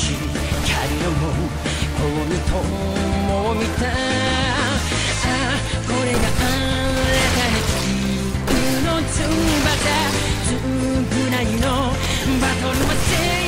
光のもこうとも見た。ああこれがあなたへ地球の。翼。つぶないのバトルは全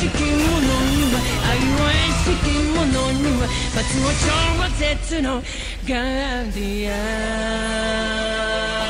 しきものには愛を愛しきものには罰を超絶のガーディアン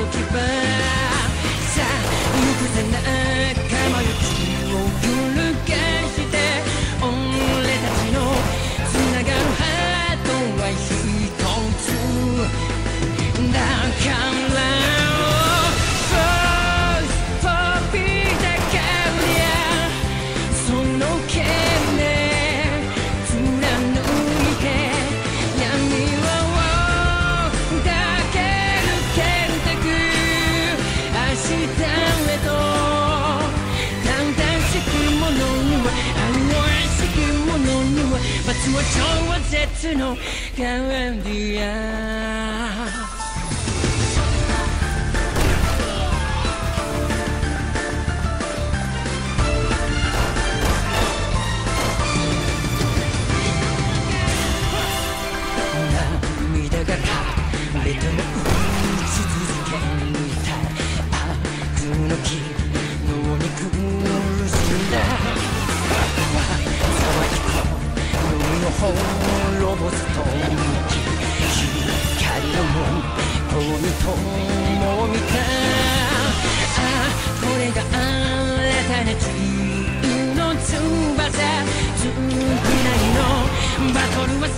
の気さあ抜かせない。Kalian.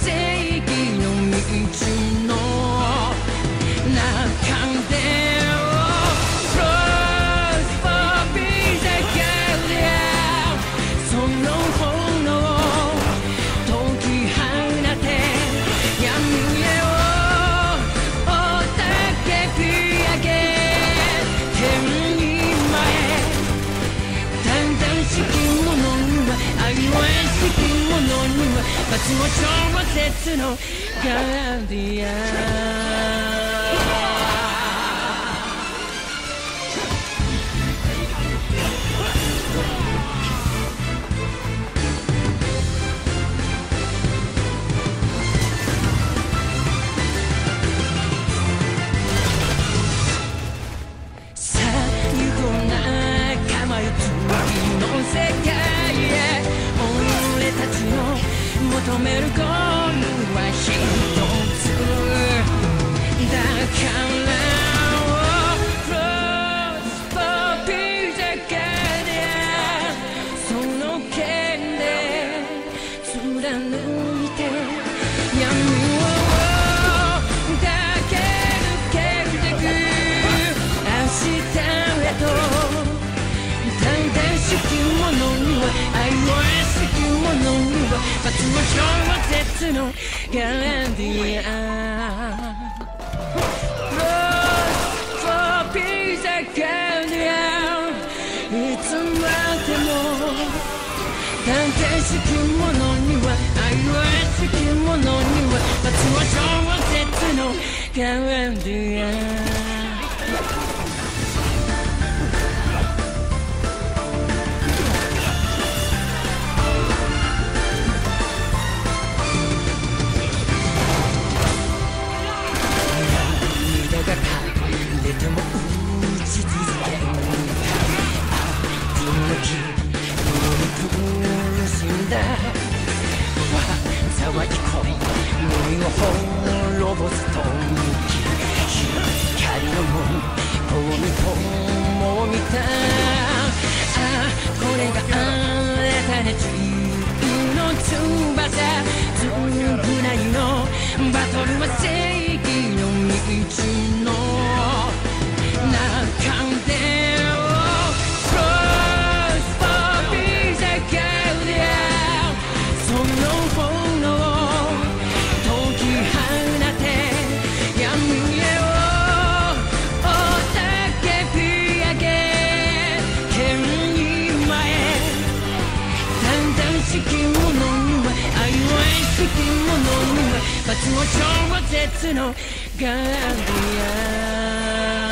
sin. 松本小説のガーディアン。罰も超絶のガランディアン Rose for peace I can down いつまでも探偵式者には愛は式者には罰は超絶のガランディア あの日苦しんだ。騒ぎ込み胸を滅ぼすと光の門こう見とも見た。あこれがあなたで自由の翼。ずぶないの。バトルは正も超絶のガーディアン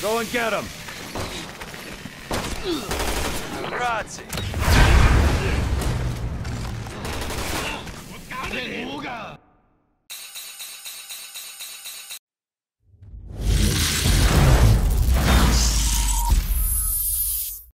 Go and get him! Grazie. 제가뭐 가?